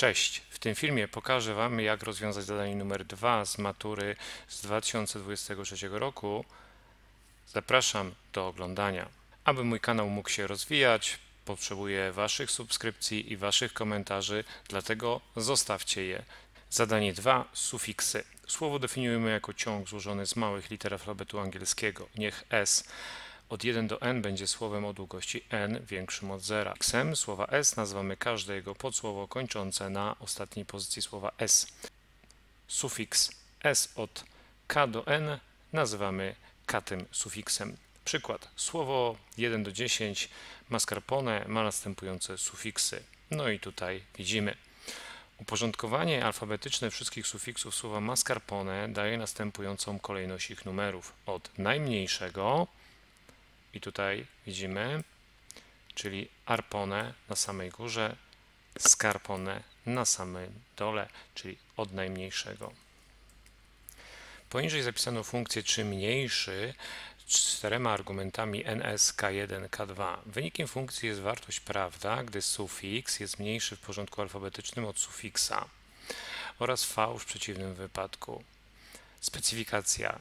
Cześć! W tym filmie pokażę Wam, jak rozwiązać zadanie numer 2 z matury z 2023 roku. Zapraszam do oglądania. Aby mój kanał mógł się rozwijać, potrzebuję Waszych subskrypcji i Waszych komentarzy, dlatego zostawcie je. Zadanie 2. Sufiksy. Słowo definiujemy jako ciąg złożony z małych liter alfabetu angielskiego. Niech S od 1 do n będzie słowem o długości n większym od zera. Xem słowa s nazywamy każde jego podsłowo kończące na ostatniej pozycji słowa s. Sufiks s od k do n nazywamy katym sufiksem. Przykład. Słowo 1 do 10 mascarpone ma następujące sufiksy. No i tutaj widzimy. Uporządkowanie alfabetyczne wszystkich sufiksów słowa mascarpone daje następującą kolejność ich numerów od najmniejszego i tutaj widzimy, czyli arpone na samej górze, scarpone na samym dole, czyli od najmniejszego. Poniżej zapisano funkcję czy mniejszy czterema argumentami ns, k1, k2. Wynikiem funkcji jest wartość prawda, gdy sufiks jest mniejszy w porządku alfabetycznym od sufiksa oraz fałsz w przeciwnym wypadku. Specyfikacja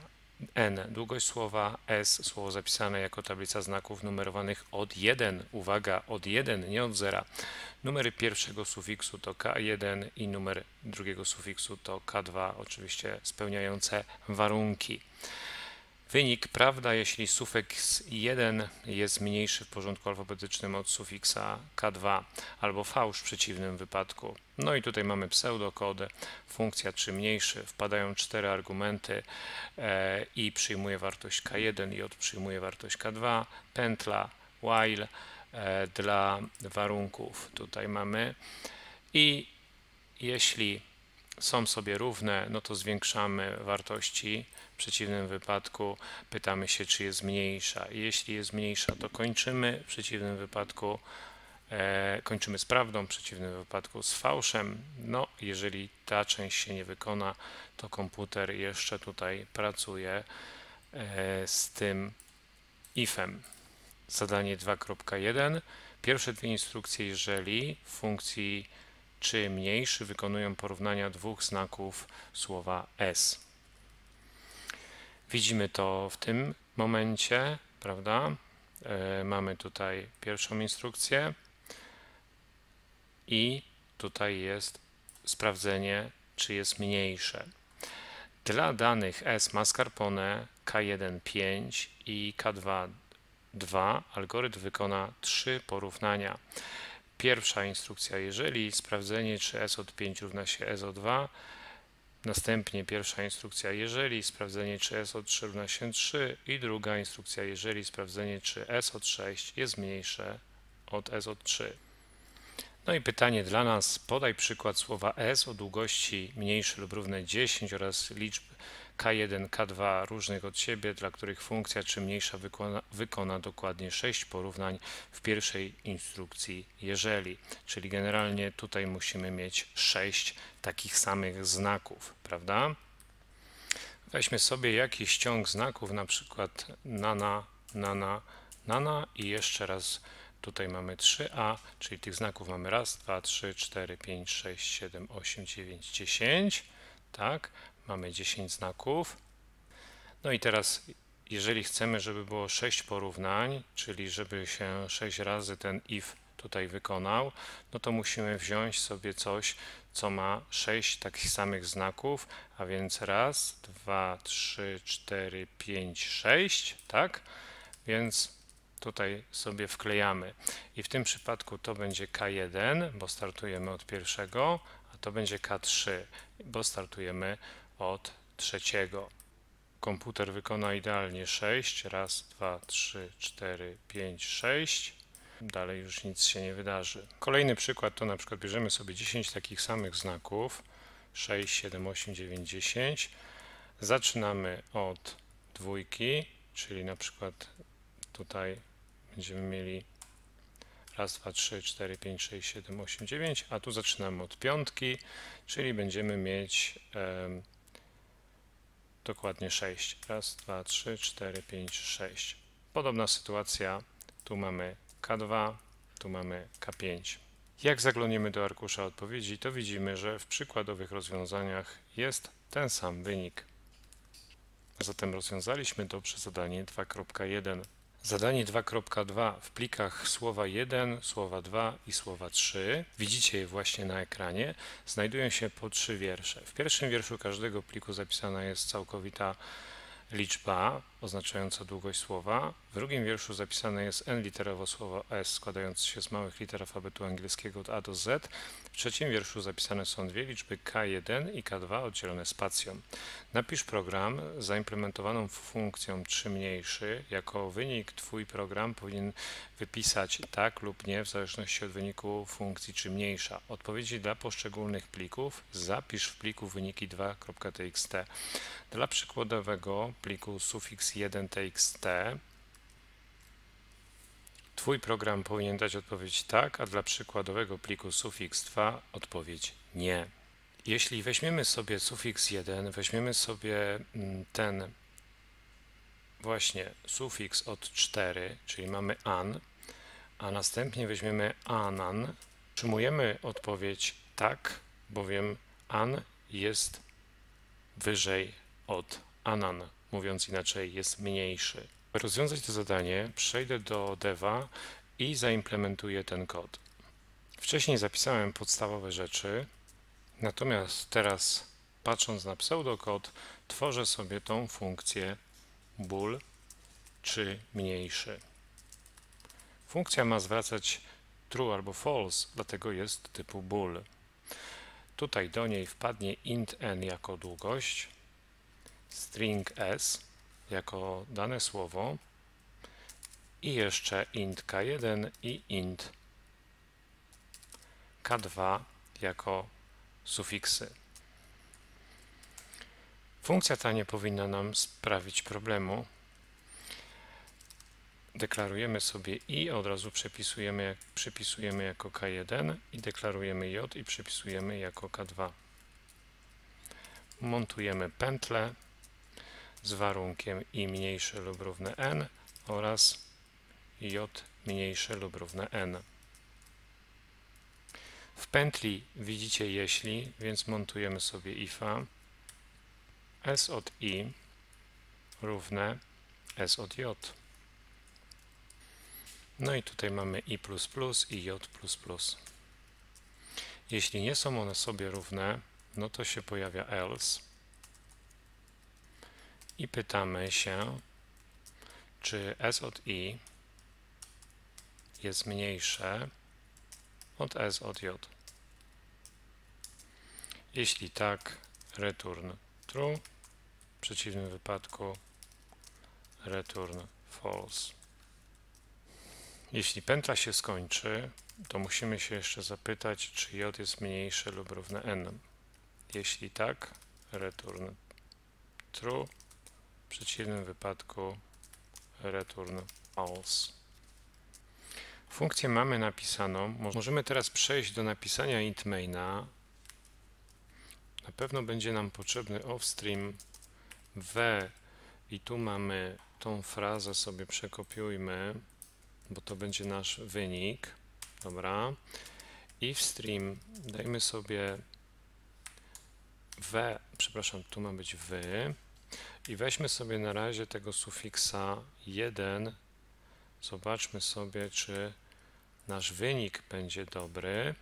n, długość słowa s, słowo zapisane jako tablica znaków numerowanych od 1, uwaga, od 1, nie od 0. Numery pierwszego sufiksu to k1 i numer drugiego sufiksu to k2, oczywiście spełniające warunki. Wynik prawda, jeśli sufiks 1 jest mniejszy w porządku alfabetycznym od sufiksa k2 albo fałsz w przeciwnym wypadku. No i tutaj mamy pseudokodę, funkcja czy mniejszy, wpadają cztery argumenty e, i przyjmuje wartość k1 i od przyjmuje wartość k2, pętla while e, dla warunków tutaj mamy i jeśli są sobie równe, no to zwiększamy wartości. Przeciwnym wypadku pytamy się, czy jest mniejsza. Jeśli jest mniejsza, to kończymy. W przeciwnym wypadku e, kończymy z prawdą, w przeciwnym wypadku z fałszem. No, jeżeli ta część się nie wykona, to komputer jeszcze tutaj pracuje e, z tym ifem. Zadanie 2.1. Pierwsze dwie instrukcje, jeżeli w funkcji czy mniejszy wykonują porównania dwóch znaków słowa s. Widzimy to w tym momencie, prawda? E, mamy tutaj pierwszą instrukcję i tutaj jest sprawdzenie, czy jest mniejsze. Dla danych S mascarpone K1 5 i K2 2 algorytm wykona trzy porównania. Pierwsza instrukcja, jeżeli sprawdzenie, czy s od 5 równa się s od 2, następnie pierwsza instrukcja, jeżeli sprawdzenie, czy s od 3 równa się 3 i druga instrukcja, jeżeli sprawdzenie, czy s od 6 jest mniejsze od s od 3. No i pytanie dla nas, podaj przykład słowa s o długości mniejszej lub równej 10 oraz liczb K1, K2 różnych od siebie, dla których funkcja czy mniejsza wykona, wykona dokładnie 6 porównań w pierwszej instrukcji jeżeli, czyli generalnie tutaj musimy mieć 6 takich samych znaków, prawda? Weźmy sobie jakiś ciąg znaków, na przykład nana, nana, nana i jeszcze raz tutaj mamy 3a, czyli tych znaków mamy raz, 2, 3, 4, 5, 6, 7, 8, 9, 10, tak? Mamy 10 znaków. No i teraz, jeżeli chcemy, żeby było 6 porównań, czyli żeby się 6 razy ten if tutaj wykonał, no to musimy wziąć sobie coś, co ma 6 takich samych znaków, a więc raz, dwa, trzy, cztery, pięć, sześć, tak? Więc tutaj sobie wklejamy. I w tym przypadku to będzie K1, bo startujemy od pierwszego, a to będzie K3, bo startujemy od trzeciego. Komputer wykona idealnie 6, raz, 2, 3, 4, 5, 6. Dalej już nic się nie wydarzy. Kolejny przykład to na przykład bierzemy sobie 10 takich samych znaków. 6, 7, 8, 9, 10. Zaczynamy od dwójki, czyli na przykład tutaj będziemy mieli raz, dwa, trzy, cztery, pięć, sześć, siedem, osiem, dziewięć, a tu zaczynamy od piątki, czyli będziemy mieć dokładnie 6. Raz, dwa, trzy, cztery, pięć, sześć. Podobna sytuacja. Tu mamy K2, tu mamy K5. Jak zaglądniemy do arkusza odpowiedzi, to widzimy, że w przykładowych rozwiązaniach jest ten sam wynik. Zatem rozwiązaliśmy dobrze zadanie 2.1. Zadanie 2.2 w plikach słowa 1, słowa 2 i słowa 3, widzicie je właśnie na ekranie, znajdują się po trzy wiersze. W pierwszym wierszu każdego pliku zapisana jest całkowita liczba oznaczająca długość słowa. W drugim wierszu zapisane jest n literowo słowo s składające się z małych liter alfabetu angielskiego od A do Z. W trzecim wierszu zapisane są dwie liczby k1 i k2 oddzielone spacją. Napisz program zaimplementowaną funkcją 3 mniejszy. Jako wynik Twój program powinien wypisać tak lub nie w zależności od wyniku funkcji 3 mniejsza. Odpowiedzi dla poszczególnych plików zapisz w pliku wyniki 2.txt. Dla przykładowego pliku sufiks 1txt Twój program powinien dać odpowiedź tak, a dla przykładowego pliku sufiks 2 odpowiedź nie. Jeśli weźmiemy sobie sufiks 1, weźmiemy sobie mm, ten właśnie sufiks od 4, czyli mamy an, a następnie weźmiemy anan, otrzymujemy odpowiedź tak, bowiem an jest wyżej od anan, mówiąc inaczej, jest mniejszy. By rozwiązać to zadanie, przejdę do deva i zaimplementuję ten kod. Wcześniej zapisałem podstawowe rzeczy, natomiast teraz patrząc na pseudokod, tworzę sobie tą funkcję bool czy mniejszy. Funkcja ma zwracać true albo false, dlatego jest typu bool. Tutaj do niej wpadnie int n jako długość, string s jako dane słowo i jeszcze int k1 i int k2 jako sufiksy. Funkcja ta nie powinna nam sprawić problemu. Deklarujemy sobie i, od razu przepisujemy, przypisujemy jako k1 i deklarujemy j i przypisujemy jako k2. Montujemy pętlę z warunkiem i mniejsze lub równe n oraz j mniejsze lub równe n. W pętli widzicie jeśli, więc montujemy sobie ifa s od i równe s od j. No i tutaj mamy i++ i j++. Jeśli nie są one sobie równe, no to się pojawia else i pytamy się, czy S od I jest mniejsze od S od J. Jeśli tak, return true, w przeciwnym wypadku return false. Jeśli pętla się skończy, to musimy się jeszcze zapytać, czy j jest mniejsze lub równe n. Jeśli tak, return true, w przeciwnym wypadku return false. Funkcję mamy napisaną. Możemy teraz przejść do napisania int maina. Na pewno będzie nam potrzebny offstream w i tu mamy tą frazę sobie przekopiujmy, bo to będzie nasz wynik. Dobra. I w stream dajmy sobie w, przepraszam, tu ma być wy. I weźmy sobie na razie tego sufiksa 1. Zobaczmy sobie, czy nasz wynik będzie dobry.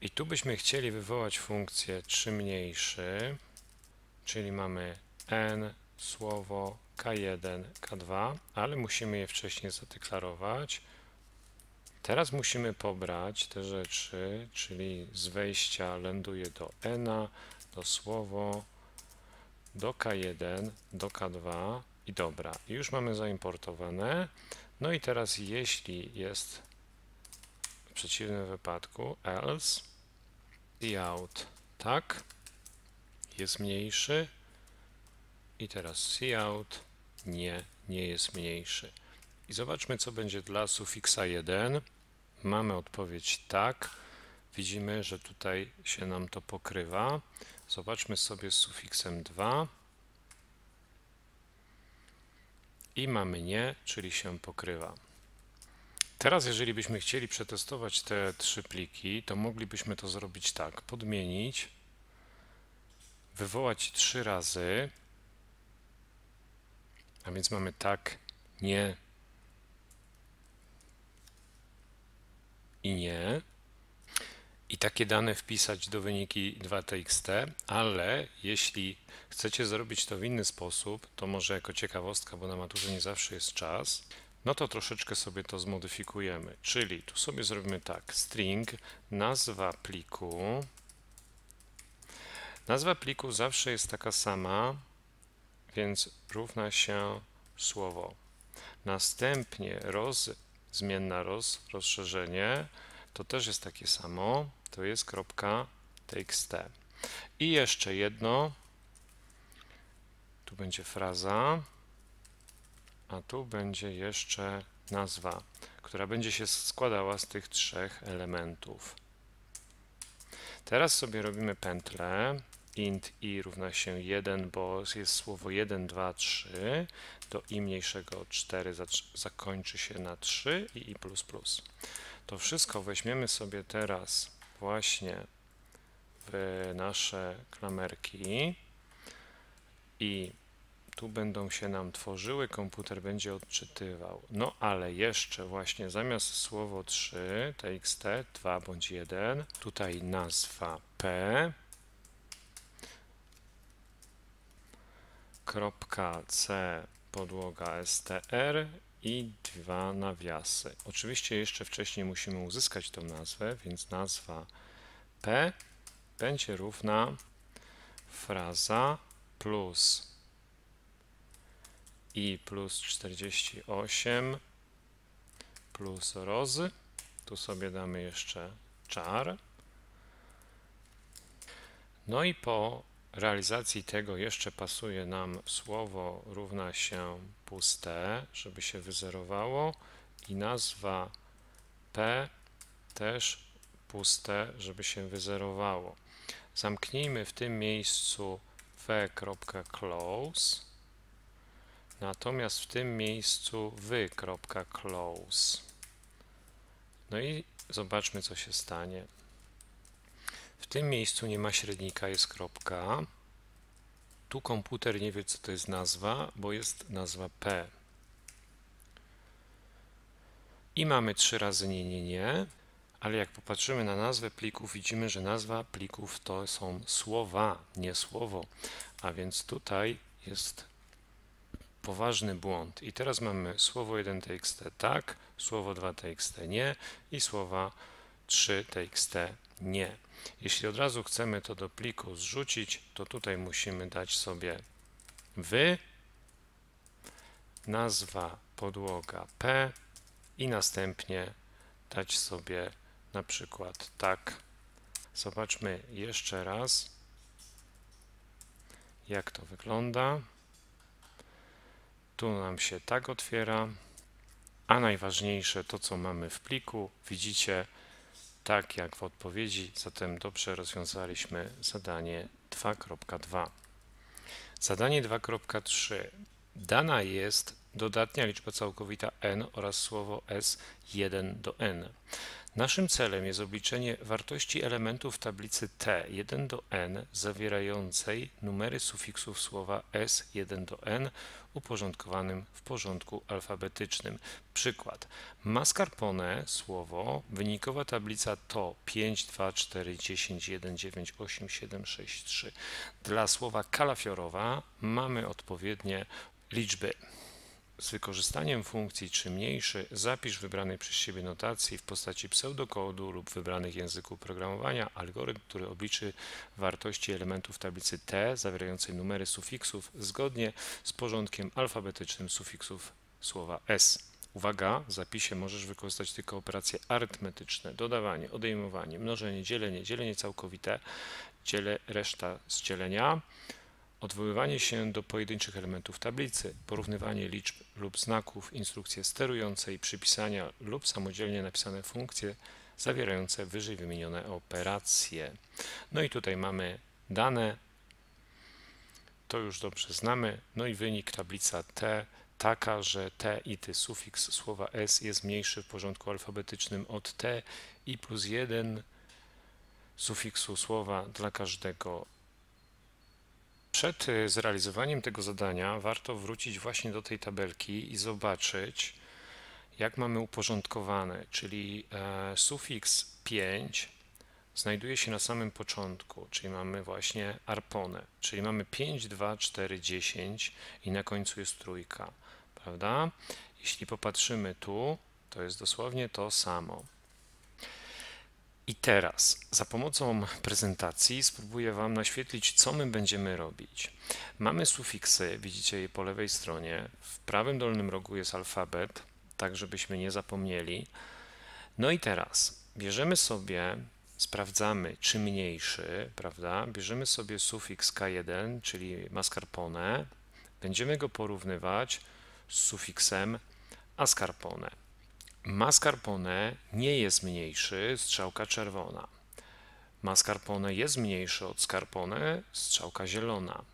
I tu byśmy chcieli wywołać funkcję 3 mniejszy, czyli mamy n, słowo k1, k2, ale musimy je wcześniej zadeklarować. Teraz musimy pobrać te rzeczy, czyli z wejścia ląduje do n, do słowo, do K1, do K2 i dobra. już mamy zaimportowane. No i teraz jeśli jest w przeciwnym wypadku else cout tak jest mniejszy i teraz cout nie, nie jest mniejszy. I zobaczmy co będzie dla sufiksa 1. Mamy odpowiedź tak. Widzimy, że tutaj się nam to pokrywa. Zobaczmy sobie z sufiksem 2. I mamy nie, czyli się pokrywa. Teraz, jeżeli byśmy chcieli przetestować te trzy pliki, to moglibyśmy to zrobić tak: podmienić, wywołać trzy razy, a więc mamy tak, nie i nie. I takie dane wpisać do wyniki 2txt, ale jeśli chcecie zrobić to w inny sposób, to może jako ciekawostka, bo na maturze nie zawsze jest czas, no to troszeczkę sobie to zmodyfikujemy. Czyli tu sobie zrobimy tak, string, nazwa pliku. Nazwa pliku zawsze jest taka sama, więc równa się słowo. Następnie roz, zmienna roz, rozszerzenie, to też jest takie samo, to jest kropka .txt. I jeszcze jedno, tu będzie fraza, a tu będzie jeszcze nazwa, która będzie się składała z tych trzech elementów. Teraz sobie robimy pętlę int i równa się 1, bo jest słowo 1, 2, 3, do i mniejszego 4 zakończy się na 3 i i++. To wszystko weźmiemy sobie teraz właśnie w nasze klamerki i tu będą się nam tworzyły, komputer będzie odczytywał. No ale jeszcze właśnie zamiast słowo 3, txt, 2 bądź 1, tutaj nazwa p, kropka c, podłoga str i dwa nawiasy. Oczywiście jeszcze wcześniej musimy uzyskać tą nazwę, więc nazwa p będzie równa fraza plus i plus 48 plus rozy. Tu sobie damy jeszcze czar. No i po realizacji tego jeszcze pasuje nam słowo równa się puste, żeby się wyzerowało i nazwa p też puste, żeby się wyzerowało. Zamknijmy w tym miejscu v.close Natomiast w tym miejscu wy.close. No i zobaczmy, co się stanie. W tym miejscu nie ma średnika, jest kropka. Tu komputer nie wie, co to jest nazwa, bo jest nazwa P. I mamy trzy razy nie, nie, nie, ale jak popatrzymy na nazwę plików, widzimy, że nazwa plików to są słowa, nie słowo. A więc tutaj jest poważny błąd. I teraz mamy słowo 1txt tak, słowo 2txt nie i słowa 3txt nie. Jeśli od razu chcemy to do pliku zrzucić, to tutaj musimy dać sobie wy, nazwa podłoga p i następnie dać sobie na przykład tak. Zobaczmy jeszcze raz, jak to wygląda. Tu nam się tak otwiera, a najważniejsze to, co mamy w pliku, widzicie tak jak w odpowiedzi, zatem dobrze rozwiązaliśmy zadanie 2.2. Zadanie 2.3. Dana jest dodatnia liczba całkowita n oraz słowo s 1 do n. Naszym celem jest obliczenie wartości elementów tablicy T1 do n zawierającej numery sufiksów słowa S1 do n uporządkowanym w porządku alfabetycznym. Przykład. Mascarpone słowo, wynikowa tablica to 5, 2, 4, 10, 1, 9, 8, 7, 6, 3. Dla słowa kalafiorowa mamy odpowiednie liczby z wykorzystaniem funkcji czy mniejszy zapisz wybranej przez siebie notacji w postaci pseudokodu lub wybranych języków programowania algorytm, który obliczy wartości elementów tablicy T zawierającej numery sufiksów zgodnie z porządkiem alfabetycznym sufiksów słowa S. Uwaga, w zapisie możesz wykorzystać tylko operacje arytmetyczne, dodawanie, odejmowanie, mnożenie, dzielenie, dzielenie całkowite, dzielę reszta z dzielenia, Odwoływanie się do pojedynczych elementów tablicy, porównywanie liczb lub znaków, instrukcje sterujące i przypisania lub samodzielnie napisane funkcje zawierające wyżej wymienione operacje. No i tutaj mamy dane, to już dobrze znamy, no i wynik tablica T taka, że t i ty sufiks słowa s jest mniejszy w porządku alfabetycznym od t i plus 1 sufiksu słowa dla każdego. Przed y, zrealizowaniem tego zadania warto wrócić właśnie do tej tabelki i zobaczyć, jak mamy uporządkowane, czyli e, sufiks 5 znajduje się na samym początku, czyli mamy właśnie arponę, czyli mamy 5, 2, 4, 10 i na końcu jest trójka, prawda? Jeśli popatrzymy tu, to jest dosłownie to samo. I teraz za pomocą prezentacji spróbuję Wam naświetlić, co my będziemy robić. Mamy sufiksy, widzicie je po lewej stronie. W prawym dolnym rogu jest alfabet, tak żebyśmy nie zapomnieli. No i teraz bierzemy sobie, sprawdzamy czy mniejszy, prawda? Bierzemy sobie sufiks K1, czyli mascarpone. Będziemy go porównywać z sufiksem ascarpone. Mascarpone nie jest mniejszy, strzałka czerwona. Mascarpone jest mniejszy od scarpone, strzałka zielona.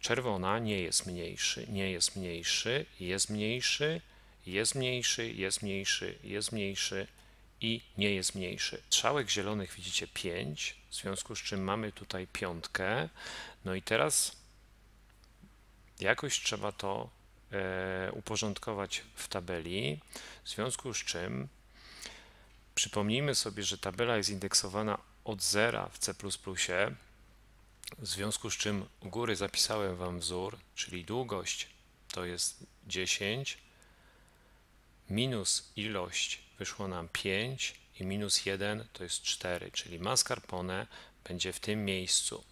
Czerwona nie jest mniejszy, nie jest mniejszy, jest mniejszy, jest mniejszy, jest mniejszy, jest mniejszy i nie jest mniejszy. Strzałek zielonych widzicie 5, w związku z czym mamy tutaj piątkę. No i teraz jakoś trzeba to uporządkować w tabeli, w związku z czym przypomnijmy sobie, że tabela jest indeksowana od zera w C++, w związku z czym u góry zapisałem Wam wzór, czyli długość to jest 10, minus ilość wyszło nam 5 i minus 1 to jest 4, czyli mascarpone będzie w tym miejscu.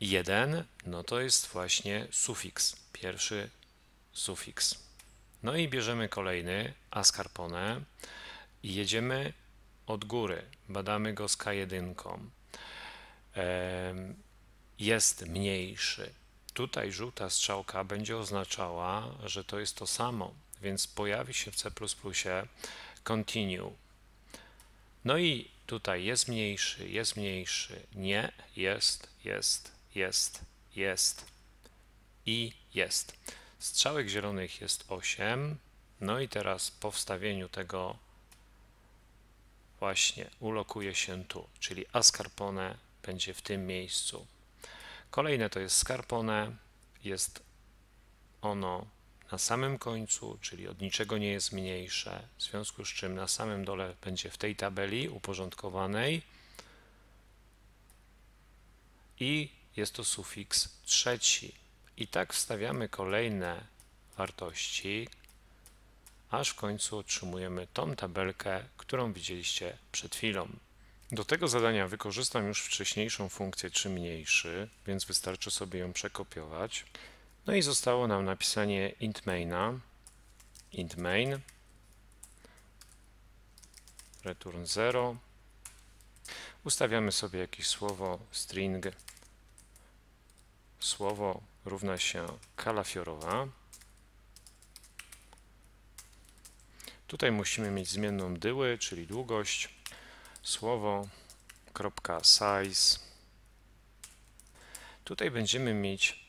1 no to jest właśnie sufiks, pierwszy sufiks. No i bierzemy kolejny ascarpone i jedziemy od góry, badamy go z K1. Jest mniejszy, Tutaj żółta strzałka będzie oznaczała, że to jest to samo, więc pojawi się w C++ continue. No i tutaj jest mniejszy, jest mniejszy, nie, jest, jest, jest, jest i jest. Strzałek zielonych jest 8. No i teraz po wstawieniu tego właśnie ulokuje się tu, czyli ascarpone będzie w tym miejscu. Kolejne to jest scarpone, jest ono na samym końcu, czyli od niczego nie jest mniejsze, w związku z czym na samym dole będzie w tej tabeli uporządkowanej i jest to sufiks trzeci. I tak wstawiamy kolejne wartości, aż w końcu otrzymujemy tą tabelkę, którą widzieliście przed chwilą. Do tego zadania wykorzystam już wcześniejszą funkcję 3 mniejszy, więc wystarczy sobie ją przekopiować. No i zostało nam napisanie int maina, int main, return 0. Ustawiamy sobie jakieś słowo string, słowo równa się kalafiorowa. Tutaj musimy mieć zmienną dyły, czyli długość słowo size. Tutaj będziemy mieć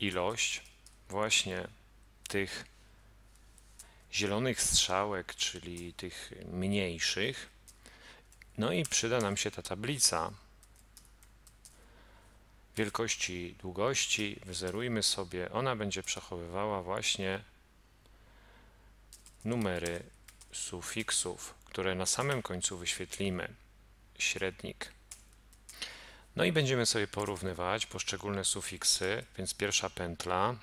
ilość właśnie tych zielonych strzałek, czyli tych mniejszych. No i przyda nam się ta tablica wielkości długości. Wyzerujmy sobie, ona będzie przechowywała właśnie numery sufiksów które na samym końcu wyświetlimy, średnik. No i będziemy sobie porównywać poszczególne sufiksy, więc pierwsza pętla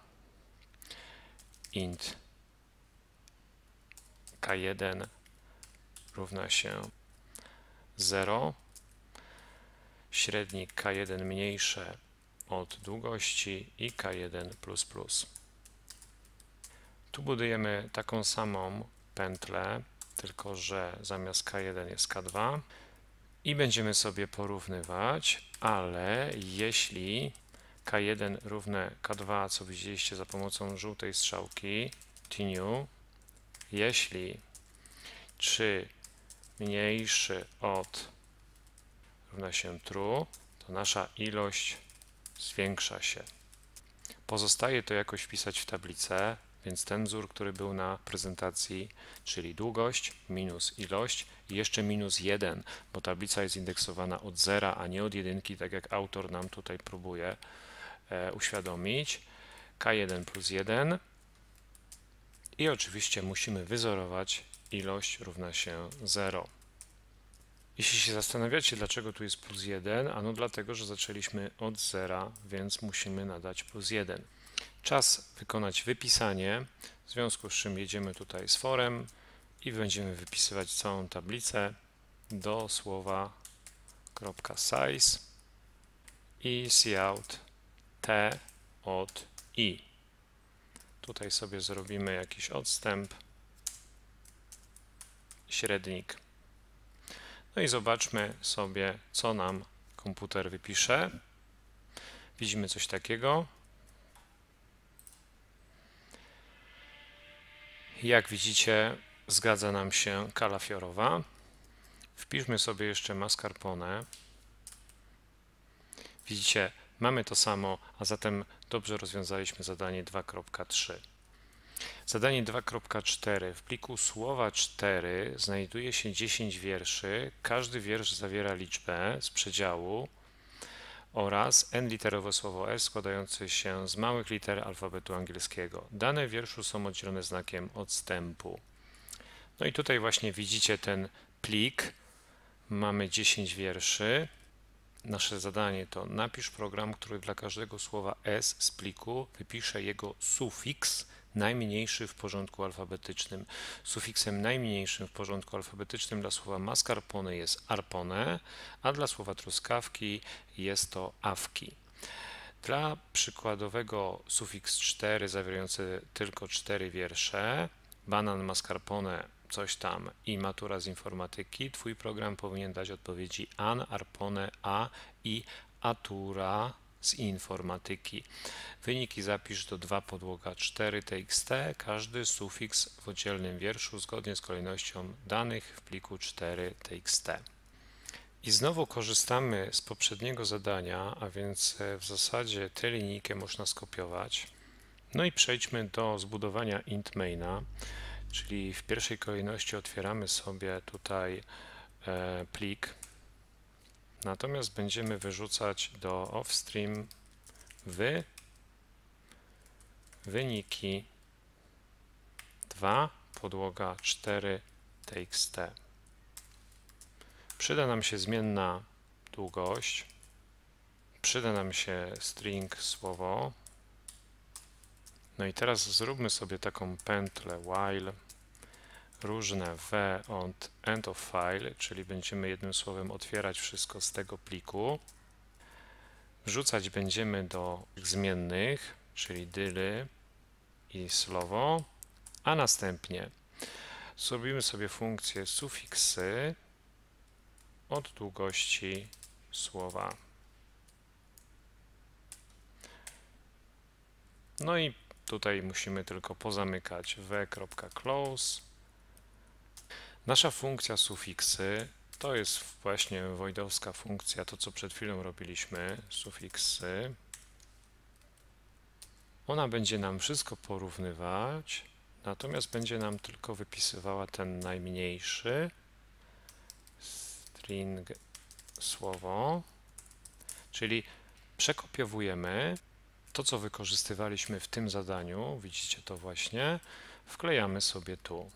int k1 równa się 0, średnik k1 mniejsze od długości i k1 plus plus. Tu budujemy taką samą pętlę, tylko że zamiast K1 jest K2 i będziemy sobie porównywać, ale jeśli K1 równe K2, co widzieliście za pomocą żółtej strzałki, continue, jeśli 3 mniejszy od równa się true, to nasza ilość zwiększa się. Pozostaje to jakoś wpisać w tablicę, więc ten wzór, który był na prezentacji, czyli długość minus ilość i jeszcze minus 1, bo tablica jest indeksowana od 0, a nie od 1, tak jak autor nam tutaj próbuje e, uświadomić. K1 plus 1 i oczywiście musimy wyzorować ilość równa się 0. Jeśli się zastanawiacie, dlaczego tu jest plus 1, ano dlatego, że zaczęliśmy od 0, więc musimy nadać plus 1. Czas wykonać wypisanie, w związku z czym jedziemy tutaj z forem i będziemy wypisywać całą tablicę do słowa .size i cout t od i. Tutaj sobie zrobimy jakiś odstęp, średnik. No i zobaczmy sobie, co nam komputer wypisze. Widzimy coś takiego. Jak widzicie, zgadza nam się kalafiorowa. Wpiszmy sobie jeszcze mascarpone. Widzicie, mamy to samo, a zatem dobrze rozwiązaliśmy zadanie 2.3. Zadanie 2.4. W pliku słowa 4 znajduje się 10 wierszy. Każdy wiersz zawiera liczbę z przedziału oraz n-literowe słowo s składające się z małych liter alfabetu angielskiego. Dane wierszu są oddzielone znakiem odstępu. No i tutaj właśnie widzicie ten plik. Mamy 10 wierszy. Nasze zadanie to napisz program, który dla każdego słowa s z pliku wypisze jego sufiks najmniejszy w porządku alfabetycznym. Sufiksem najmniejszym w porządku alfabetycznym dla słowa mascarpone jest arpone, a dla słowa truskawki jest to awki. Dla przykładowego sufiks 4 zawierający tylko 4 wiersze, banan mascarpone coś tam i matura z informatyki, Twój program powinien dać odpowiedzi an, arpone, a i atura z informatyki. Wyniki zapisz do 2 podłoga 4 txt, każdy sufiks w oddzielnym wierszu zgodnie z kolejnością danych w pliku 4 txt. I znowu korzystamy z poprzedniego zadania, a więc e, w zasadzie tę linijkę można skopiować. No i przejdźmy do zbudowania int maina, czyli w pierwszej kolejności otwieramy sobie tutaj e, plik Natomiast będziemy wyrzucać do offstream wy wyniki 2 podłoga 4 txt. Przyda nam się zmienna długość, przyda nam się string słowo. No i teraz zróbmy sobie taką pętlę while różne w od end of file, czyli będziemy jednym słowem otwierać wszystko z tego pliku. Wrzucać będziemy do zmiennych, czyli dyly i słowo, a następnie zrobimy sobie funkcję sufiksy od długości słowa. No i tutaj musimy tylko pozamykać w.close Nasza funkcja sufiksy to jest właśnie voidowska funkcja, to co przed chwilą robiliśmy, sufiksy. Ona będzie nam wszystko porównywać, natomiast będzie nam tylko wypisywała ten najmniejszy string słowo, czyli przekopiowujemy to, co wykorzystywaliśmy w tym zadaniu, widzicie to właśnie, wklejamy sobie tu.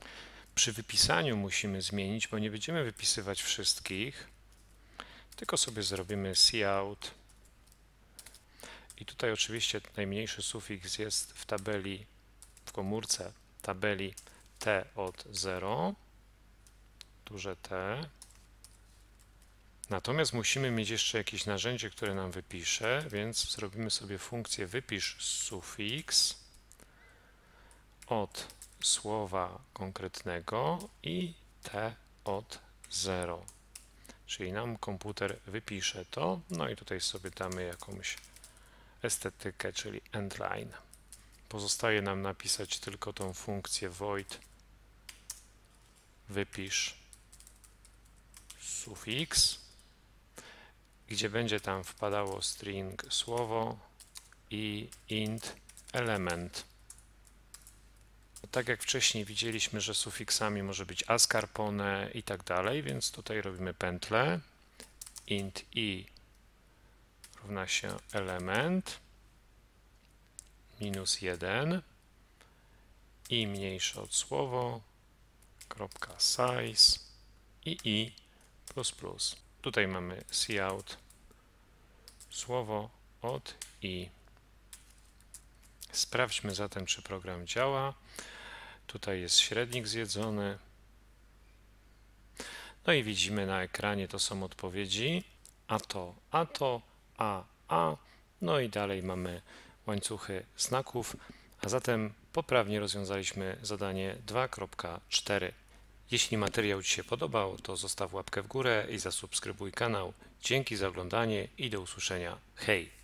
Przy wypisaniu musimy zmienić, bo nie będziemy wypisywać wszystkich, tylko sobie zrobimy cout. I tutaj oczywiście najmniejszy sufiks jest w tabeli, w komórce tabeli t od 0, duże T. Natomiast musimy mieć jeszcze jakieś narzędzie, które nam wypisze, więc zrobimy sobie funkcję wypisz sufiks od słowa konkretnego i t od 0. Czyli nam komputer wypisze to, no i tutaj sobie damy jakąś estetykę, czyli endline. Pozostaje nam napisać tylko tą funkcję void wypisz sufiks, gdzie będzie tam wpadało string słowo i int element. Tak jak wcześniej widzieliśmy, że sufiksami może być ascarpone i tak dalej, więc tutaj robimy pętlę. Int i równa się element. Minus 1 i mniejsze od słowo. Kropka size. I i plus plus. Tutaj mamy cout. Słowo od i. Sprawdźmy zatem, czy program działa. Tutaj jest średnik zjedzony. No i widzimy na ekranie, to są odpowiedzi. A to, a to, a, a. No i dalej mamy łańcuchy znaków, a zatem poprawnie rozwiązaliśmy zadanie 2.4. Jeśli materiał Ci się podobał, to zostaw łapkę w górę i zasubskrybuj kanał. Dzięki za oglądanie i do usłyszenia. Hej!